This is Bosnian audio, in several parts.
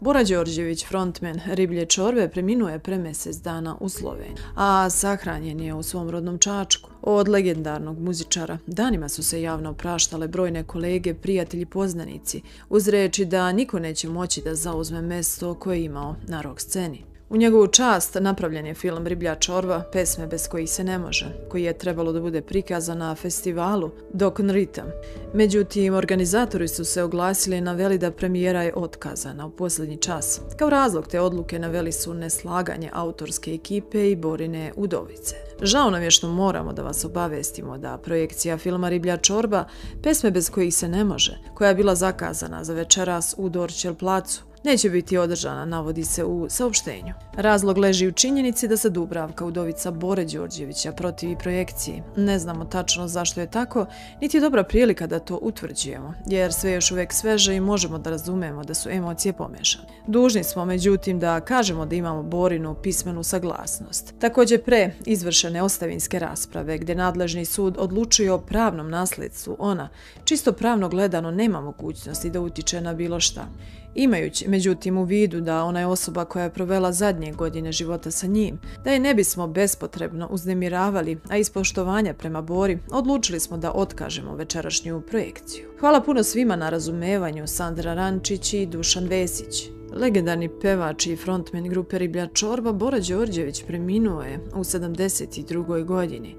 Bora Đorđević, frontmen Riblje Čorbe, preminuje pre mesec dana u Sloveniji, a sahranjen je u svom rodnom Čačku. Od legendarnog muzičara danima su se javno opraštale brojne kolege, prijatelji, poznanici, uz reči da niko neće moći da zauzme mesto koje je imao na rock sceni. U njegovu čast napravljen je film Riblja čorba, pesme bez kojih se ne može, koji je trebalo da bude prikazan na festivalu Dokon Ritam. Međutim, organizatori su se oglasili i naveli da premijera je otkazana u posljednji čas. Kao razlog te odluke naveli su neslaganje autorske ekipe i Borine Udovice. Žao nam je što moramo da vas obavestimo da projekcija filma Riblja čorba, pesme bez kojih se ne može, koja je bila zakazana za večeras u Dorčel placu, neće biti održana, navodi se u saopštenju. Razlog leži u činjenici da se Dubravka Udovica Bore Đorđevića protivi projekciji. Ne znamo tačno zašto je tako, niti je dobra prilika da to utvrđujemo, jer sve još uvek sveže i možemo da razumemo da su emocije pomešane. Dužni smo, međutim, da kažemo da imamo Borinu pismenu saglasnost. Također pre izvršene ostavinske rasprave, gde nadležni sud odlučuje o pravnom nasledstvu, ona, čisto pravno gledano, nema mogućnosti da utiče na bilo šta. Imajući, međutim, u vidu da ona je osoba koja je provela zadnje godine života sa njim, da je ne bismo bespotrebno uznemiravali, a iz poštovanja prema Bori, odlučili smo da otkažemo večerašnju projekciju. Hvala puno svima na razumevanju Sandra Rančić i Dušan Vesić. Legendarni pevač i frontman grupe Riblja Čorba Bora Đorđević preminuo je u 72. godini.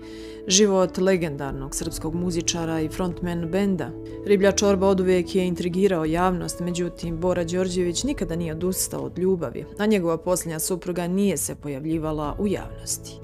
Život legendarnog srpskog muzičara i frontman benda. Riblja Čorba od uvijek je intrigirao javnost, međutim Bora Đorđević nikada nije odustao od ljubavi, a njegova posljednja supruga nije se pojavljivala u javnosti.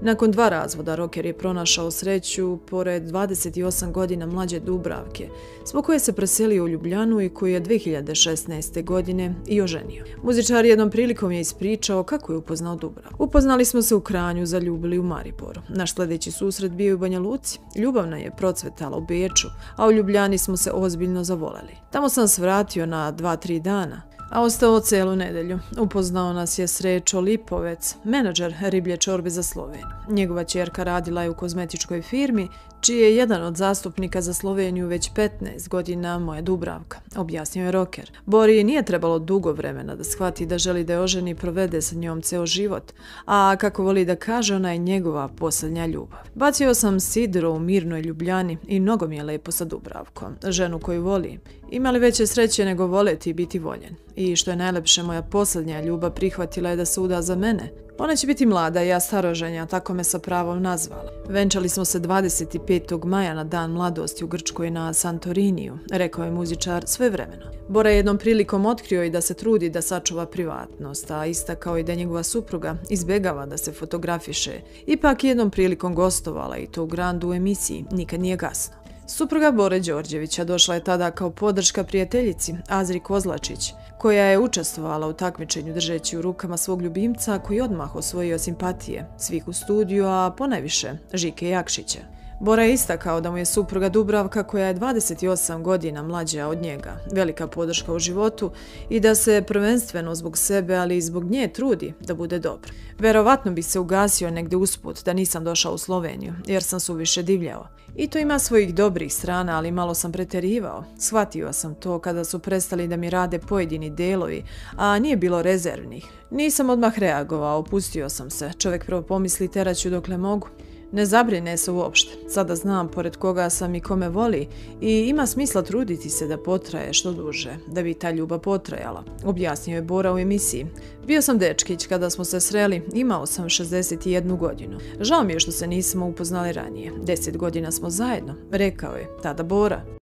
Nakon dva razvoda, Roker je pronašao sreću pored 28 godina mlađe Dubravke, zbog koje se preselio u Ljubljanu i koji je 2016. godine i oženio. Muzičar jednom prilikom je ispričao kako je upoznao Dubravku. Upoznali smo se u Kranju, zaljubili u Mariboru. Naš sljedeći susret bio u Banja Luci. Ljubavna je procvetala u Beču, a u Ljubljani smo se ozbiljno zavoleli. Tamo sam svratio na 2-3 dana a ostao celu nedelju. Upoznao nas je Srećo Lipovec, menadžer riblje čorbe za Sloveniju. Njegova čerka radila je u kozmetičkoj firmi, čiji je jedan od zastupnika za Sloveniju već 15 godina moja Dubravka, objasnio je Roker. Bori nije trebalo dugo vremena da shvati da želi da je oženi provede sa njom ceo život, a kako voli da kaže, ona je njegova posljednja ljubav. Bacio sam sidro u mirnoj ljubljani i mnogo mi je lepo sa Dubravkom, ženu koju voli. Imali veće sreće nego voleti i biti voljen. I što je najlepše, moja posljednja ljubav prihvatila je da se uda za mene. Ona će biti mlada i ja staroženja, tako me sa pravom nazvala. Venčali smo se 25. maja na dan mladosti u Grčkoj na Santoriniju, rekao je muzičar sve vremeno. Bora je jednom prilikom otkrio i da se trudi da sačuva privatnost, a ista kao i da njegova supruga izbegava da se fotografiše. Ipak jednom prilikom gostovala i to u grandu u emisiji, nikad nije gasno. Supruga Bore Đorđevića došla je tada kao podrška prijateljici Azri Kozlačić, koja je učestvovala u takmičenju držeći u rukama svog ljubimca koji odmah osvojio simpatije svih u studiju, a ponajviše Žike Jakšića. Bora je istakao da mu je supruga Dubravka, koja je 28 godina mlađa od njega, velika podrška u životu i da se prvenstveno zbog sebe, ali i zbog nje trudi da bude dobro. Verovatno bi se ugasio negde usput da nisam došao u Sloveniju, jer sam suviše divljao. I to ima svojih dobrih strana, ali malo sam preterivao. Shvatio sam to kada su prestali da mi rade pojedini delovi, a nije bilo rezervnih. Nisam odmah reagovao, opustio sam se. Čovjek prvo pomisli teraću dokle mogu. Ne zabrine se uopšte. Sada znam pored koga sam i kome voli i ima smisla truditi se da potraje što duže, da bi ta ljubav potrajala, objasnio je Bora u emisiji. Bio sam dečkić kada smo se sreli, imao sam 61 godinu. Žao mi je što se nismo upoznali ranije. Deset godina smo zajedno, rekao je tada Bora.